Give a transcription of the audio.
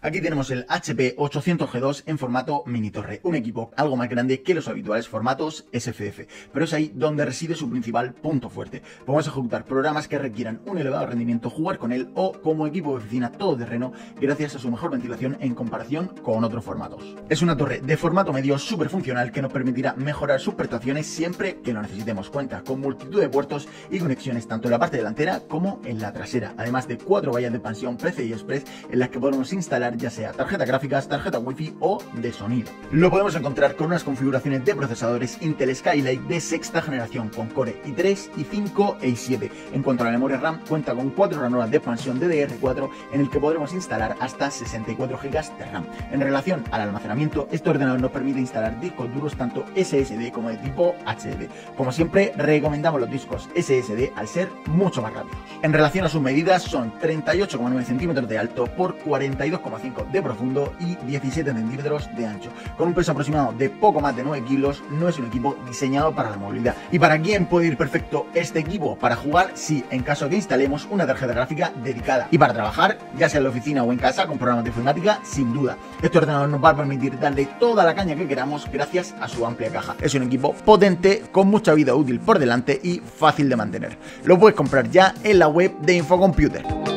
Aquí tenemos el HP 800G2 en formato mini torre, un equipo algo más grande que los habituales formatos SFF, pero es ahí donde reside su principal punto fuerte. Podemos ejecutar programas que requieran un elevado rendimiento, jugar con él o como equipo de oficina todoterreno gracias a su mejor ventilación en comparación con otros formatos. Es una torre de formato medio súper funcional que nos permitirá mejorar sus prestaciones siempre que lo necesitemos. Cuenta con multitud de puertos y conexiones tanto en la parte delantera como en la trasera, además de cuatro vallas de expansión PCI Express en las que podemos instalar ya sea tarjeta gráficas, tarjeta wifi o de sonido. Lo podemos encontrar con unas configuraciones de procesadores Intel Skylake de sexta generación con Core i3, i5 e i7. En cuanto a la memoria RAM, cuenta con 4 ranuras de expansión DDR4 en el que podremos instalar hasta 64 GB de RAM. En relación al almacenamiento, este ordenador nos permite instalar discos duros tanto SSD como de tipo HDD. Como siempre, recomendamos los discos SSD al ser mucho más rápidos. En relación a sus medidas, son 38,9 centímetros de alto por 42,5 de profundo y 17 centímetros de ancho. Con un peso aproximado de poco más de 9 kilos, no es un equipo diseñado para la movilidad. ¿Y para quién puede ir perfecto este equipo? Para jugar, sí, en caso que instalemos una tarjeta gráfica dedicada. Y para trabajar, ya sea en la oficina o en casa, con programas de informática, sin duda. Este ordenador nos va a permitir darle toda la caña que queramos gracias a su amplia caja. Es un equipo potente, con mucha vida útil por delante y fácil de mantener. Lo puedes comprar ya en la web de Infocomputer.